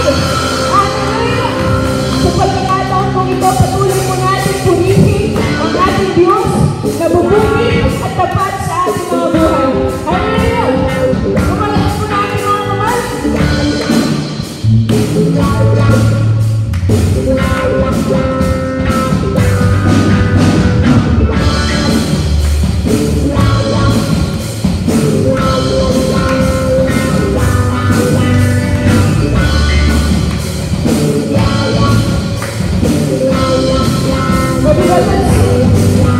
Sa pagkakataon kong ito, patuloy Wow.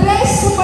preço